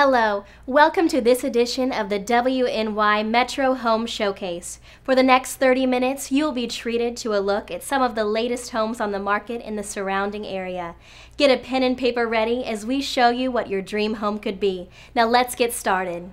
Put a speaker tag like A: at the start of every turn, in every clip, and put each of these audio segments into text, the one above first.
A: Hello, welcome to this edition of the WNY Metro Home Showcase. For the next 30 minutes, you'll be treated to a look at some of the latest homes on the market in the surrounding area. Get a pen and paper ready as we show you what your dream home could be. Now let's get started.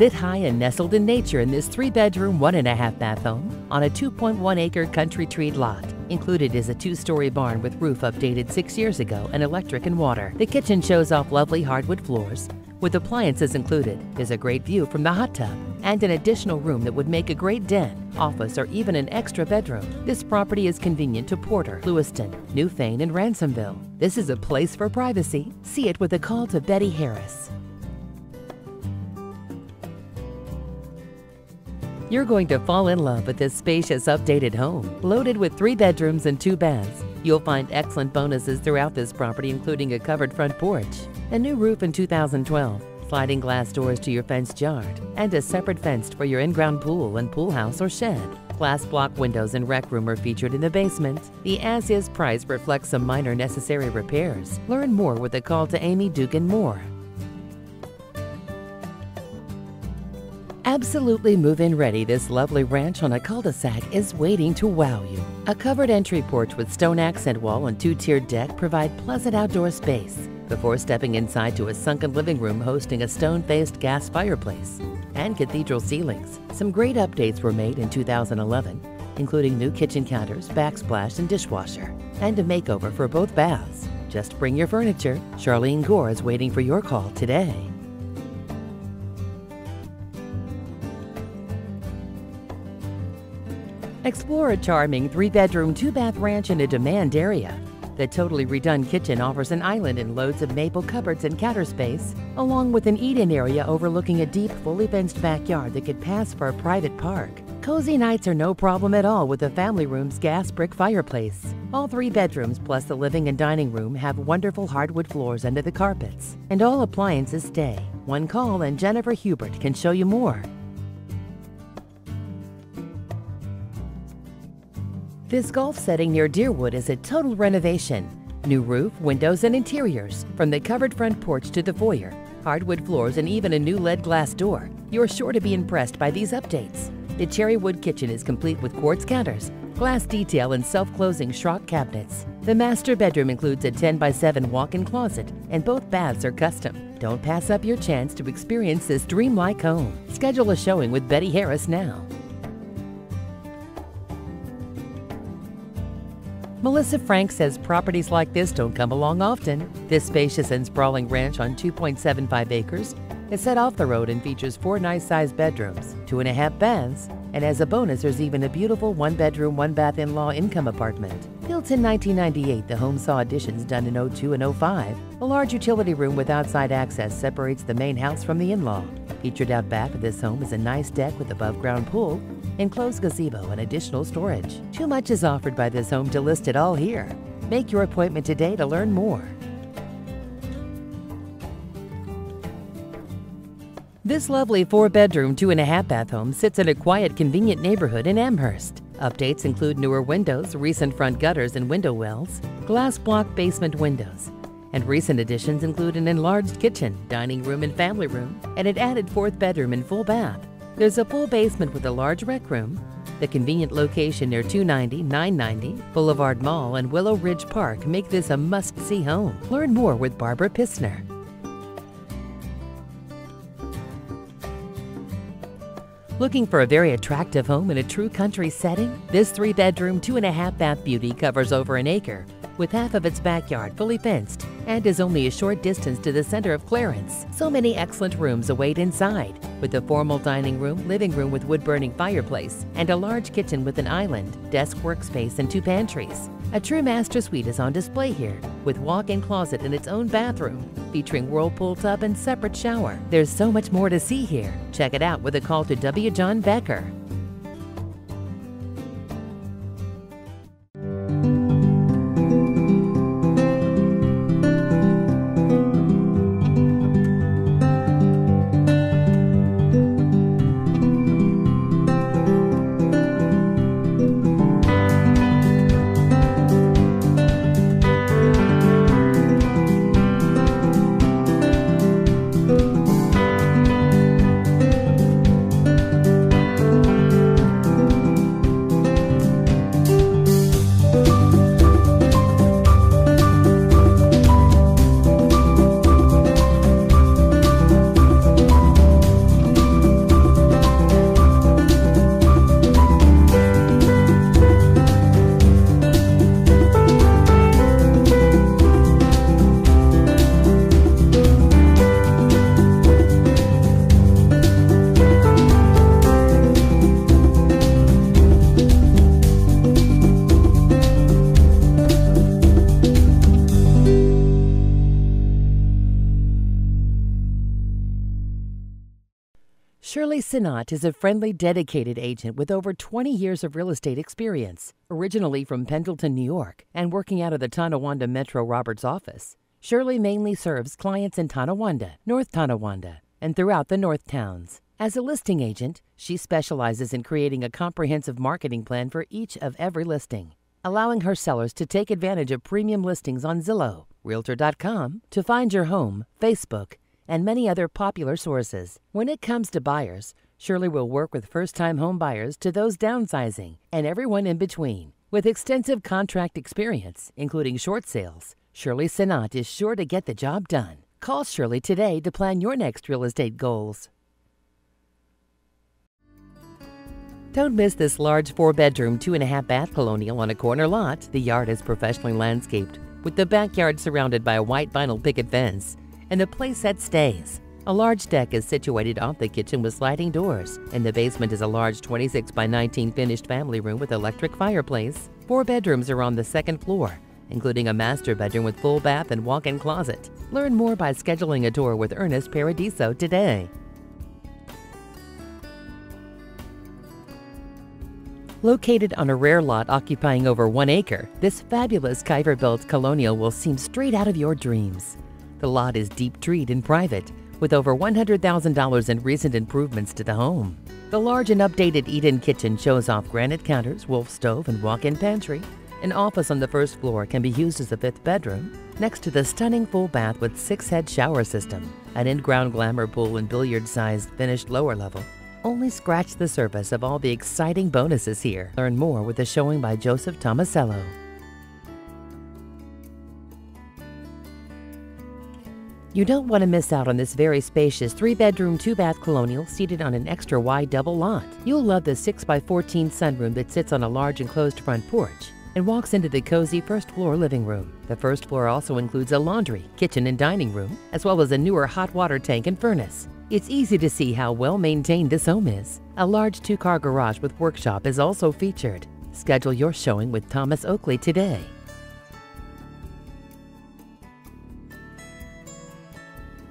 B: Sit high and nestled in nature in this three bedroom, one and a half bath home on a 2.1 acre country treed lot. Included is a two story barn with roof updated six years ago and electric and water. The kitchen shows off lovely hardwood floors. With appliances included, there's a great view from the hot tub and an additional room that would make a great den, office, or even an extra bedroom. This property is convenient to Porter, Lewiston, Newfane, and Ransomville. This is a place for privacy. See it with a call to Betty Harris. You're going to fall in love with this spacious, updated home. Loaded with three bedrooms and two baths, you'll find excellent bonuses throughout this property, including a covered front porch, a new roof in 2012, sliding glass doors to your fenced yard, and a separate fence for your in-ground pool and pool house or shed. Glass block windows and rec room are featured in the basement. The as-is price reflects some minor necessary repairs. Learn more with a call to Amy Dugan Moore. Absolutely move-in ready, this lovely ranch on a cul-de-sac is waiting to wow you. A covered entry porch with stone accent wall and two-tiered deck provide pleasant outdoor space before stepping inside to a sunken living room hosting a stone-faced gas fireplace and cathedral ceilings. Some great updates were made in 2011, including new kitchen counters, backsplash, and dishwasher, and a makeover for both baths. Just bring your furniture. Charlene Gore is waiting for your call today. Explore a charming three bedroom, two bath ranch in a demand area. The totally redone kitchen offers an island and loads of maple cupboards and counter space, along with an eat in area overlooking a deep, fully fenced backyard that could pass for a private park. Cozy nights are no problem at all with the family room's gas brick fireplace. All three bedrooms plus the living and dining room have wonderful hardwood floors under the carpets, and all appliances stay. One call and Jennifer Hubert can show you more. This golf setting near Deerwood is a total renovation. New roof, windows, and interiors, from the covered front porch to the foyer, hardwood floors, and even a new lead glass door. You're sure to be impressed by these updates. The cherry wood kitchen is complete with quartz counters, glass detail, and self-closing Schrock cabinets. The master bedroom includes a 10 by 7 walk-in closet, and both baths are custom. Don't pass up your chance to experience this dreamlike home. Schedule a showing with Betty Harris now. Melissa Frank says properties like this don't come along often. This spacious and sprawling ranch on 2.75 acres is set off the road and features four nice sized bedrooms, two and a half baths, and as a bonus, there's even a beautiful one bedroom, one bath in law income apartment. Built in 1998, the home saw additions done in 02 and 05. A large utility room with outside access separates the main house from the in law. Featured out back of this home is a nice deck with above ground pool enclosed gazebo, and additional storage. Too much is offered by this home to list it all here. Make your appointment today to learn more. This lovely four bedroom, two and a half bath home sits in a quiet, convenient neighborhood in Amherst. Updates include newer windows, recent front gutters and window wells, glass block basement windows, and recent additions include an enlarged kitchen, dining room, and family room, and an added fourth bedroom and full bath. There's a full basement with a large rec room. The convenient location near 290, 990, Boulevard Mall, and Willow Ridge Park make this a must-see home. Learn more with Barbara Pissner. Looking for a very attractive home in a true country setting? This three bedroom, two and a half bath beauty covers over an acre with half of its backyard fully fenced and is only a short distance to the center of Clarence. So many excellent rooms await inside, with a formal dining room, living room with wood-burning fireplace, and a large kitchen with an island, desk workspace, and two pantries. A true master suite is on display here, with walk-in closet and its own bathroom, featuring whirlpool tub and separate shower. There's so much more to see here. Check it out with a call to W. John Becker. Sinat is a friendly, dedicated agent with over 20 years of real estate experience. Originally from Pendleton, New York, and working out of the Tonawanda Metro Roberts office, Shirley mainly serves clients in Tonawanda, North Tonawanda, and throughout the North Towns. As a listing agent, she specializes in creating a comprehensive marketing plan for each of every listing, allowing her sellers to take advantage of premium listings on Zillow, Realtor.com, To Find Your Home, Facebook, and many other popular sources. When it comes to buyers, Shirley will work with first time home buyers to those downsizing and everyone in between. With extensive contract experience, including short sales, Shirley Sinat is sure to get the job done. Call Shirley today to plan your next real estate goals. Don't miss this large four bedroom, two and a half bath colonial on a corner lot. The yard is professionally landscaped, with the backyard surrounded by a white vinyl picket fence, and the playset stays. A large deck is situated off the kitchen with sliding doors. In the basement is a large 26 by 19 finished family room with electric fireplace. Four bedrooms are on the second floor, including a master bedroom with full bath and walk in closet. Learn more by scheduling a tour with Ernest Paradiso today. Located on a rare lot occupying over one acre, this fabulous Kuiper built colonial will seem straight out of your dreams. The lot is deep treed and private, with over $100,000 in recent improvements to the home. The large and updated Eden kitchen shows off granite counters, wolf stove, and walk in pantry. An office on the first floor can be used as a fifth bedroom, next to the stunning full bath with six head shower system, an in ground glamour pool and billiard sized finished lower level, only scratch the surface of all the exciting bonuses here. Learn more with a showing by Joseph Tomasello. You don't want to miss out on this very spacious three bedroom, two bath colonial seated on an extra wide double lot. You'll love the 6x14 sunroom that sits on a large enclosed front porch and walks into the cozy first floor living room. The first floor also includes a laundry, kitchen, and dining room, as well as a newer hot water tank and furnace. It's easy to see how well maintained this home is. A large two car garage with workshop is also featured. Schedule your showing with Thomas Oakley today.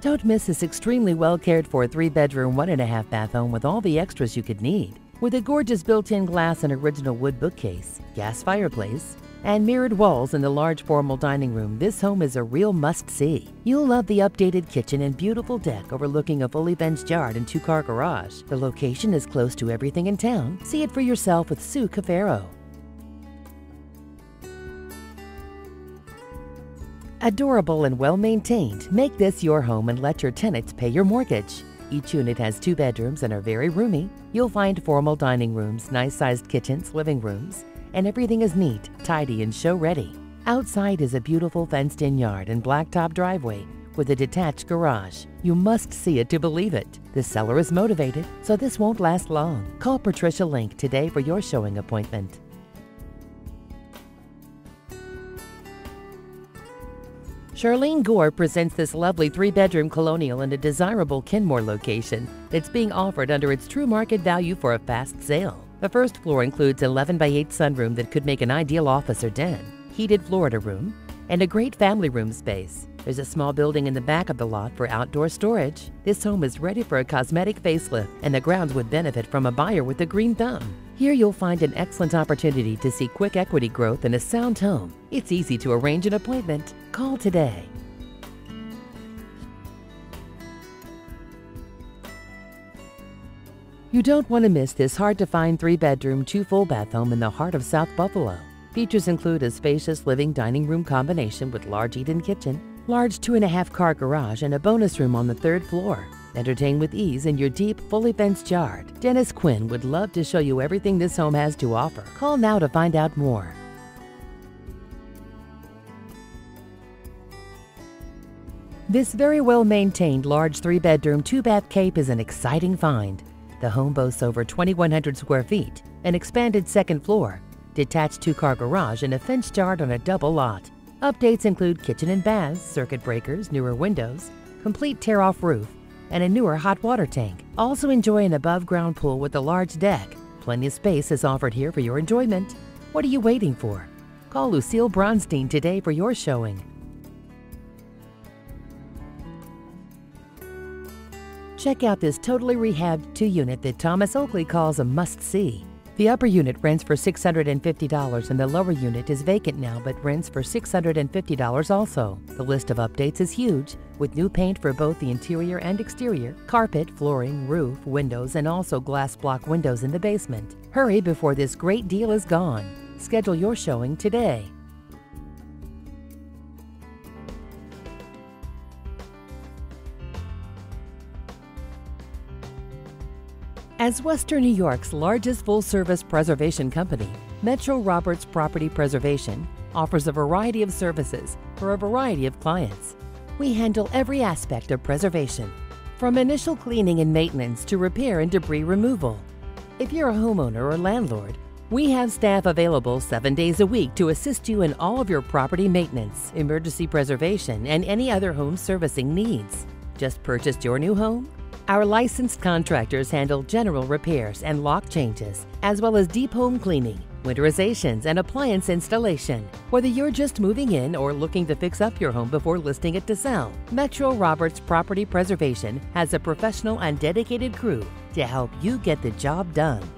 B: Don't miss this extremely well cared for three bedroom, one and a half bath home with all the extras you could need. With a gorgeous built in glass and original wood bookcase, gas fireplace, and mirrored walls in the large formal dining room, this home is a real must-see. You'll love the updated kitchen and beautiful deck overlooking a fully fenced yard and two-car garage. The location is close to everything in town. See it for yourself with Sue Cafaro. Adorable and well-maintained, make this your home and let your tenants pay your mortgage. Each unit has two bedrooms and are very roomy. You'll find formal dining rooms, nice-sized kitchens, living rooms, and everything is neat, tidy, and show ready. Outside is a beautiful fenced in yard and blacktop driveway with a detached garage. You must see it to believe it. The seller is motivated, so this won't last long. Call Patricia Link today for your showing appointment. Charlene Gore presents this lovely three bedroom colonial in a desirable Kenmore location that's being offered under its true market value for a fast sale. The first floor includes 11 by 8 sunroom that could make an ideal office or den, heated Florida room, and a great family room space. There's a small building in the back of the lot for outdoor storage. This home is ready for a cosmetic facelift, and the grounds would benefit from a buyer with a green thumb. Here you'll find an excellent opportunity to see quick equity growth in a sound home. It's easy to arrange an appointment. Call today. You don't want to miss this hard to find three bedroom, two full bath home in the heart of South Buffalo. Features include a spacious living dining room combination with large eat-in kitchen, large two and a half car garage, and a bonus room on the third floor. Entertain with ease in your deep, fully fenced yard. Dennis Quinn would love to show you everything this home has to offer. Call now to find out more. This very well maintained large three bedroom, two bath cape is an exciting find. The home boasts over 2,100 square feet, an expanded second floor, detached two-car garage, and a fenced yard on a double lot. Updates include kitchen and baths, circuit breakers, newer windows, complete tear-off roof, and a newer hot water tank. Also enjoy an above-ground pool with a large deck. Plenty of space is offered here for your enjoyment. What are you waiting for? Call Lucille Bronstein today for your showing. Check out this totally rehabbed two unit that Thomas Oakley calls a must see. The upper unit rents for $650 and the lower unit is vacant now but rents for $650 also. The list of updates is huge, with new paint for both the interior and exterior, carpet, flooring, roof, windows, and also glass block windows in the basement. Hurry before this great deal is gone. Schedule your showing today. As Western New York's largest full service preservation company, Metro Roberts Property Preservation offers a variety of services for a variety of clients. We handle every aspect of preservation, from initial cleaning and maintenance to repair and debris removal. If you're a homeowner or landlord, we have staff available seven days a week to assist you in all of your property maintenance, emergency preservation, and any other home servicing needs. Just purchased your new home? Our licensed contractors handle general repairs and lock changes, as well as deep home cleaning, winterizations, and appliance installation. Whether you're just moving in or looking to fix up your home before listing it to sell, Metro Roberts Property Preservation has a professional and dedicated crew to help you get the job done.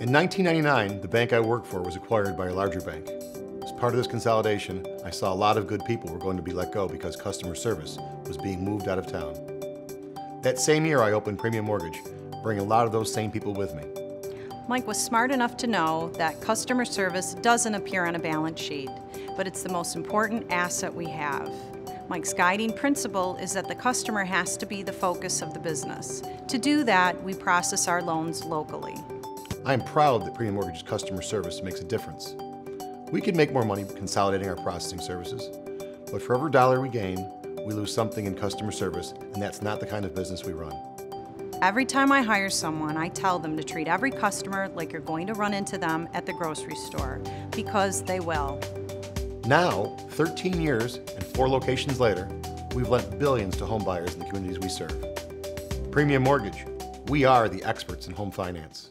C: In 1999, the bank I worked for was acquired by a larger bank. As part of this consolidation, I saw a lot of good people were going to be let go because customer service was being moved out of town. That same year, I opened Premium Mortgage, bringing a lot of those same people with me.
D: Mike was smart enough to know that customer service doesn't appear on a balance sheet, but it's the most important asset we have. Mike's guiding principle is that the customer has to be the focus of the business. To do that, we process our loans locally.
C: I am proud that Premium Mortgage's customer service makes a difference. We could make more money consolidating our processing services, but for every dollar we gain, we lose something in customer service, and that's not the kind of business we run.
D: Every time I hire someone, I tell them to treat every customer like you're going to run into them at the grocery store, because they will.
C: Now, 13 years and four locations later, we've lent billions to home buyers in the communities we serve. Premium Mortgage, we are the experts in home finance.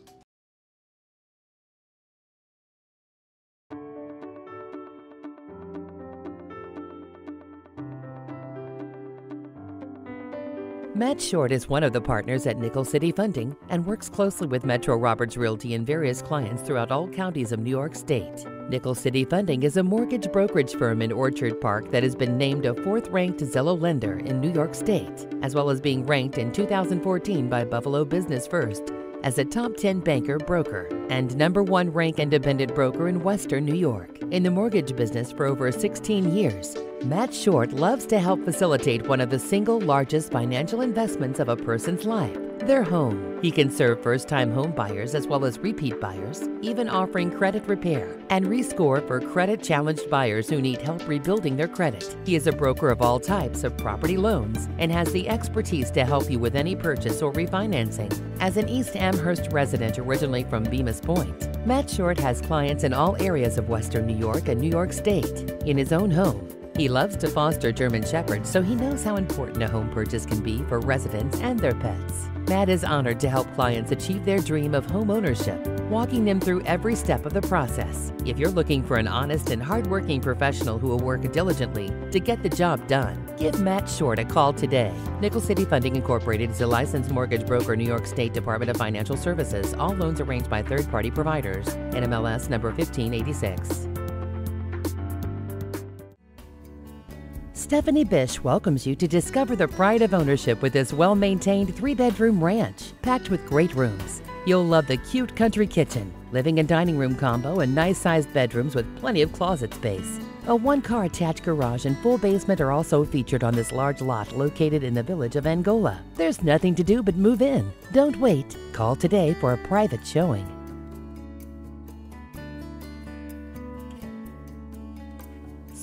B: Matt Short is one of the partners at Nickel City Funding and works closely with Metro Roberts Realty and various clients throughout all counties of New York State. Nickel City Funding is a mortgage brokerage firm in Orchard Park that has been named a fourth ranked Zillow lender in New York State, as well as being ranked in 2014 by Buffalo Business First as a top 10 banker broker and number one rank independent broker in Western New York. In the mortgage business for over 16 years, Matt Short loves to help facilitate one of the single largest financial investments of a person's life their home. He can serve first time home buyers as well as repeat buyers, even offering credit repair and rescore for credit challenged buyers who need help rebuilding their credit. He is a broker of all types of property loans and has the expertise to help you with any purchase or refinancing. As an East Amherst resident originally from Bemus Point, Matt Short has clients in all areas of Western New York and New York State. In his own home, he loves to foster German Shepherds, so he knows how important a home purchase can be for residents and their pets. Matt is honored to help clients achieve their dream of home ownership, walking them through every step of the process. If you're looking for an honest and hardworking professional who will work diligently to get the job done, give Matt Short a call today. Nickel City Funding Incorporated is a licensed mortgage broker, New York State Department of Financial Services. All loans arranged by third party providers. NMLS number 1586. Stephanie Bish welcomes you to discover the pride of ownership with this well maintained three bedroom ranch, packed with great rooms. You'll love the cute country kitchen, living and dining room combo, and nice sized bedrooms with plenty of closet space. A one car attached garage and full basement are also featured on this large lot located in the village of Angola. There's nothing to do but move in. Don't wait. Call today for a private showing.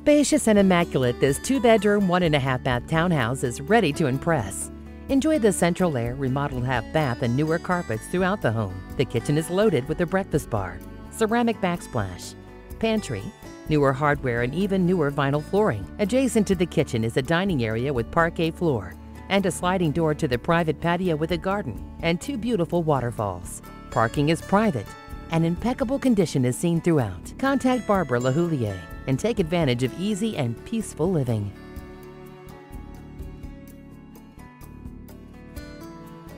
B: Spacious and immaculate, this two bedroom, one and a half bath townhouse is ready to impress. Enjoy the central air, remodeled half bath, and newer carpets throughout the home. The kitchen is loaded with a breakfast bar, ceramic backsplash, pantry, newer hardware, and even newer vinyl flooring. Adjacent to the kitchen is a dining area with parquet floor and a sliding door to the private patio with a garden and two beautiful waterfalls. Parking is private. An impeccable condition is seen throughout. Contact Barbara LaHoulier and take advantage of easy and peaceful living.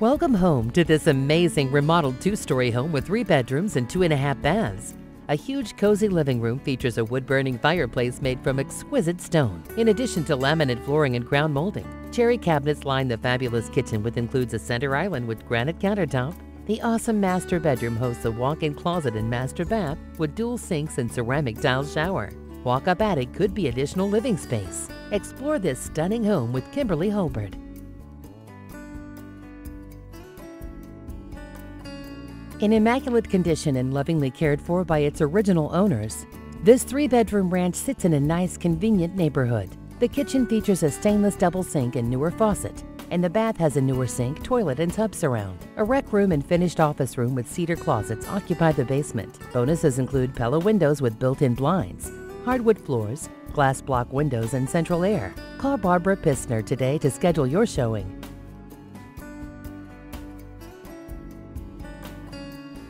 B: Welcome home to this amazing remodeled two story home with three bedrooms and two and a half baths. A huge cozy living room features a wood burning fireplace made from exquisite stone, in addition to laminate flooring and crown molding. Cherry cabinets line the fabulous kitchen, which includes a center island with granite countertop. The awesome master bedroom hosts a walk in closet and master bath with dual sinks and ceramic tile shower. Walk up attic could be additional living space. Explore this stunning home with Kimberly Hulbert. In immaculate condition and lovingly cared for by its original owners, this three bedroom ranch sits in a nice, convenient neighborhood. The kitchen features a stainless double sink and newer faucet, and the bath has a newer sink, toilet, and tub surround. A rec room and finished office room with cedar closets occupy the basement. Bonuses include Pella windows with built in blinds, hardwood floors, glass block windows, and central air. Call Barbara Pistner today to schedule your showing.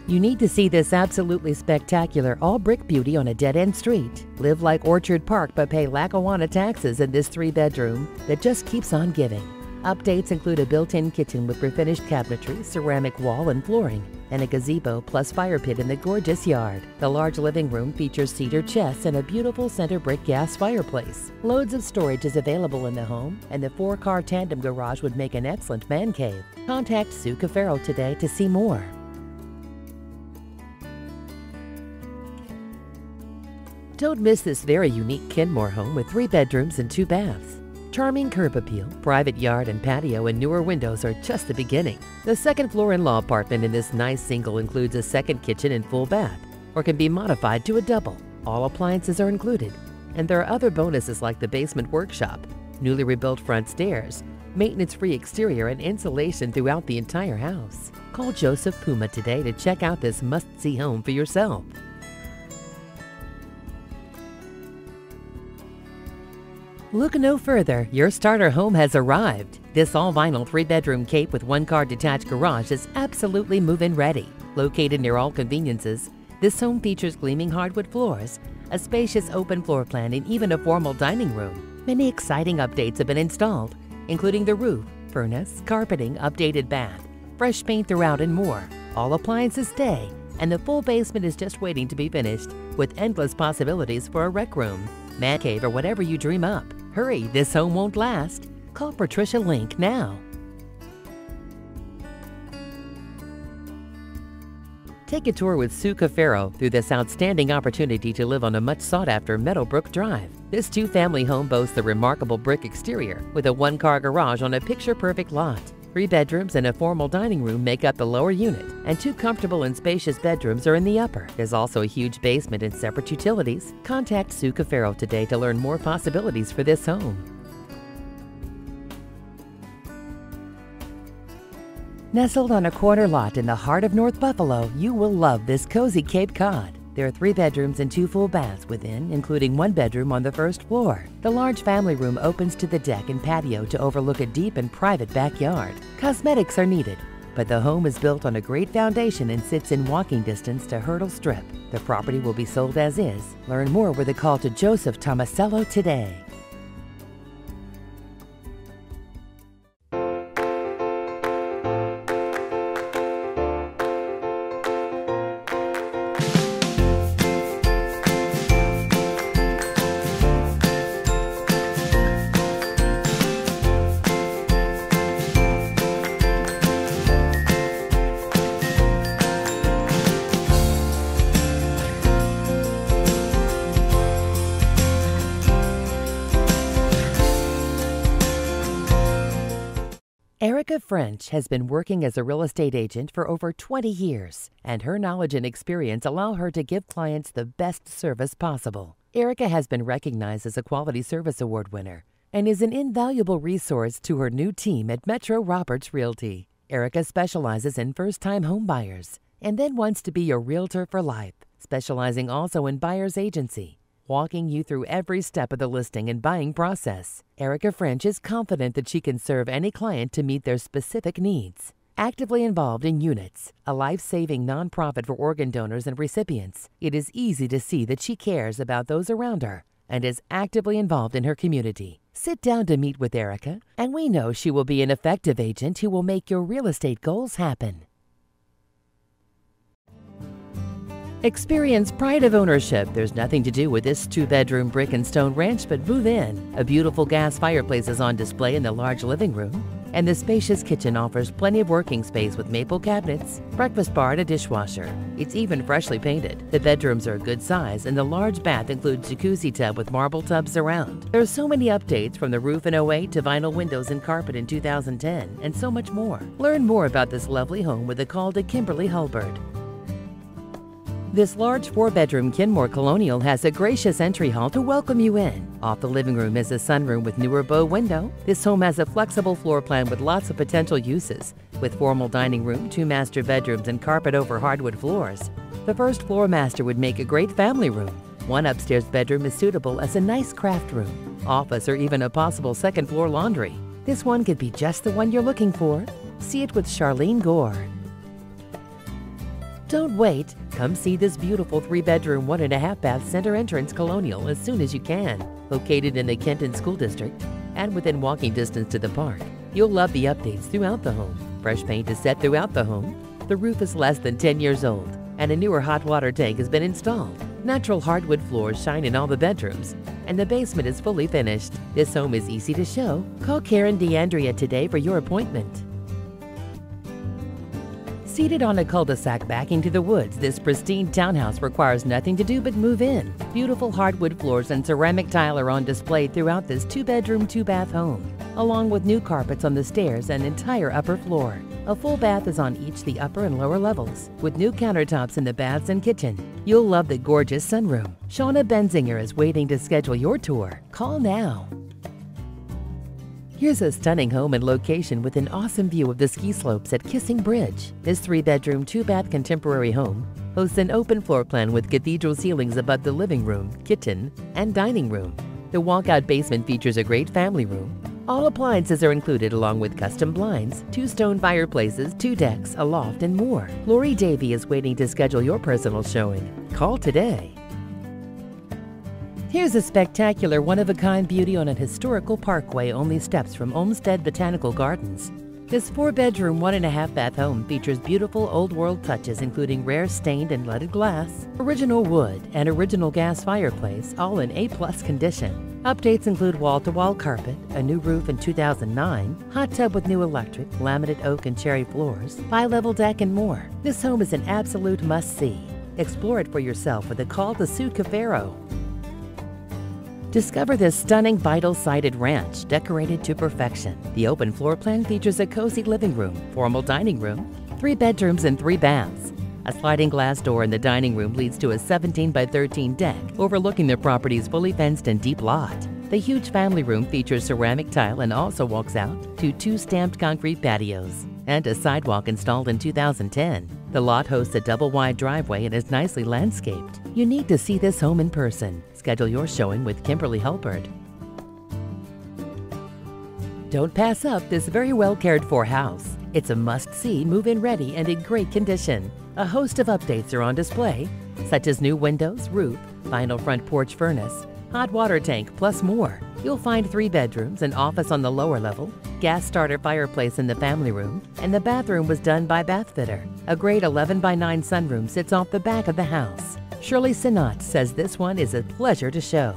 B: You need to see this absolutely spectacular all brick beauty on a dead end street. Live like Orchard Park but pay Lackawanna taxes in this three bedroom that just keeps on giving. Updates include a built in kitchen with refinished cabinetry, ceramic wall and flooring, and a gazebo plus fire pit in the gorgeous yard. The large living room features cedar chests and a beautiful center brick gas fireplace. Loads of storage is available in the home, and the four car tandem garage would make an excellent man cave. Contact Sue Cafaro today to see more. Don't miss this very unique Kenmore home with three bedrooms and two baths. Charming curb appeal, private yard and patio, and newer windows are just the beginning. The second floor in law apartment in this nice single includes a second kitchen and full bath, or can be modified to a double. All appliances are included, and there are other bonuses like the basement workshop, newly rebuilt front stairs, maintenance free exterior, and insulation throughout the entire house. Call Joseph Puma today to check out this must see home for yourself. Look no further, your starter home has arrived. This all vinyl three bedroom cape with one car detached garage is absolutely move in ready. Located near all conveniences, this home features gleaming hardwood floors, a spacious open floor plan, and even a formal dining room. Many exciting updates have been installed, including the roof, furnace, carpeting, updated bath, fresh paint throughout, and more. All appliances stay, and the full basement is just waiting to be finished with endless possibilities for a rec room, man cave, or whatever you dream up. Hurry, this home won't last. Call Patricia Link now. Take a tour with Sue Cafaro through this outstanding opportunity to live on a much sought after Meadowbrook Drive. This two family home boasts a remarkable brick exterior with a one car garage on a picture perfect lot. Three bedrooms and a formal dining room make up the lower unit, and two comfortable and spacious bedrooms are in the upper. There's also a huge basement and separate utilities. Contact Sue Cafaro today to learn more possibilities for this home. Nestled on a corner lot in the heart of North Buffalo, you will love this cozy Cape Cod. There are three bedrooms and two full baths within, including one bedroom on the first floor. The large family room opens to the deck and patio to overlook a deep and private backyard. Cosmetics are needed, but the home is built on a great foundation and sits in walking distance to Hertel Strip. The property will be sold as is. Learn more with a call to Joseph Tomasello today. Erica French has been working as a real estate agent for over 20 years, and her knowledge and experience allow her to give clients the best service possible. Erica has been recognized as a Quality Service Award winner and is an invaluable resource to her new team at Metro Roberts Realty. Erica specializes in first time homebuyers and then wants to be your realtor for life, specializing also in buyer's agency walking you through every step of the listing and buying process. Erica French is confident that she can serve any client to meet their specific needs. Actively involved in UNYTS, a life saving nonprofit for organ donors and recipients, it is easy to see that she cares about those around her and is actively involved in her community. Sit down to meet with Erica, and we know she will be an effective agent who will make your real estate goals happen. Experience pride of ownership. There's nothing to do with this two bedroom brick and stone ranch, but move in. A beautiful gas fireplace is on display in the large living room, and the spacious kitchen offers plenty of working space with maple cabinets, breakfast bar, and a dishwasher. It's even freshly painted. The bedrooms are a good size, and the large bath includes jacuzzi tub with marble tubs around. There are so many updates from the roof in 08 to vinyl windows and carpet in 2010, and so much more. Learn more about this lovely home with a call to Kimberly Hulbert. This large four bedroom Kenmore Colonial has a gracious entry hall to welcome you in. Off the living room is a sunroom with newer bow window. This home has a flexible floor plan with lots of potential uses, with formal dining room, two master bedrooms, and carpet over hardwood floors. The first floor master would make a great family room. One upstairs bedroom is suitable as a nice craft room, office, or even a possible second floor laundry. This one could be just the one you're looking for. See it with Charlene Gore. Don't wait. Come see this beautiful three bedroom, one and a half bath center entrance colonial as soon as you can. Located in the Ken-Ton School District and within walking distance to the park, you'll love the updates throughout the home. Fresh paint is set throughout the home. The roof is less than 10 years old, and a newer hot water tank has been installed. Natural hardwood floors shine in all the bedrooms, and the basement is fully finished. This home is easy to show. Call Karen DeAndrea today for your appointment. Seated on a cul-de-sac backing to the woods, this pristine townhouse requires nothing to do but move in. Beautiful hardwood floors and ceramic tile are on display throughout this two-bedroom, two-bath home, along with new carpets on the stairs and entire upper floor. A full bath is on each the upper and lower levels, with new countertops in the baths and kitchen. You'll love the gorgeous sunroom. Shauna Benzinger is waiting to schedule your tour. Call now. Here's a stunning home and location with an awesome view of the ski slopes at Kissing Bridge. This three bedroom, two bath contemporary home hosts an open floor plan with cathedral ceilings above the living room, kitchen, and dining room. The walkout basement features a great family room. All appliances are included along with custom blinds, two stone fireplaces, two decks, a loft, and more. Lori Davy is waiting to schedule your personal showing. Call today. Here's a spectacular one-of-a-kind beauty on a historical parkway only steps from Olmsted Botanical Gardens. This four-bedroom, one-and-a-half-bath home features beautiful old-world touches including rare stained and leaded glass, original wood, and original gas fireplace, all in A-plus condition. Updates include wall-to-wall carpet, a new roof in 2009, hot tub with new electric, laminate oak and cherry floors, bi-level deck, and more. This home is an absolute must-see. Explore it for yourself with a call to Sue Cafaro. Discover this stunning vital sided ranch decorated to perfection. The open floor plan features a cozy living room, formal dining room, three bedrooms, and three baths. A sliding glass door in the dining room leads to a 17 by 13 deck overlooking the property's fully fenced and deep lot. The huge family room features ceramic tile and also walks out to two stamped concrete patios and a sidewalk installed in 2010. The lot hosts a double wide driveway and is nicely landscaped. You need to see this home in person. Schedule your showing with Kimberly Hulbert. Don't pass up this very well cared for house. It's a must see, move in ready, and in great condition. A host of updates are on display, such as new windows, roof, vinyl front porch furnace, hot water tank, plus more. You'll find three bedrooms, an office on the lower level, gas starter fireplace in the family room, and the bathroom was done by Bath Fitter. A great 11 by 9 sunroom sits off the back of the house. Shirley Sinat says this one is a pleasure to show.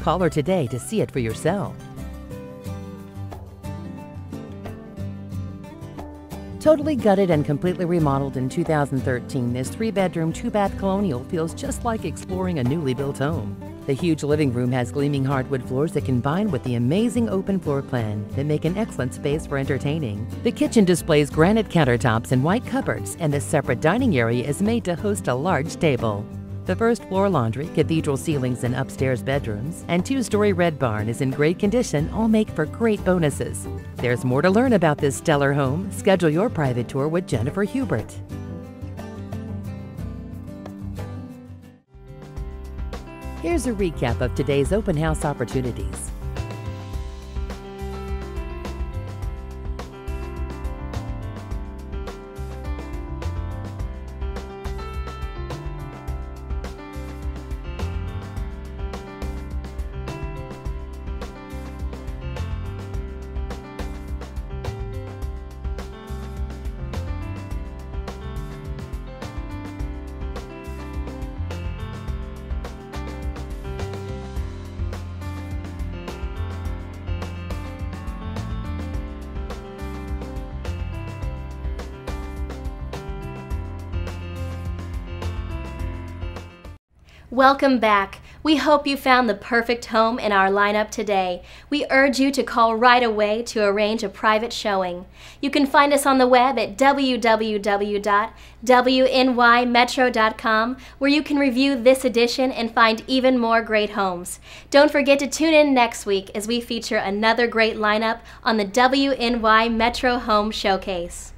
B: Call her today to see it for yourself. Totally gutted and completely remodeled in 2013, this three bedroom, two bath colonial feels just like exploring a newly built home. The huge living room has gleaming hardwood floors that combine with the amazing open floor plan that make an excellent space for entertaining. The kitchen displays granite countertops and white cupboards, and the separate dining area is made to host a large table. The first floor laundry, cathedral ceilings and upstairs bedrooms, and two story red barn is in great condition, all make for great bonuses. There's more to learn about this stellar home. Schedule your private tour with Jennifer Hubert. Here's a recap of today's open house opportunities.
A: Welcome back. We hope you found the perfect home in our lineup today. We urge you to call right away to arrange a private showing. You can find us on the web at www.wnymetro.com where you can review this edition and find even more great homes. Don't forget to tune in next week as we feature another great lineup on the WNY Metro Home Showcase.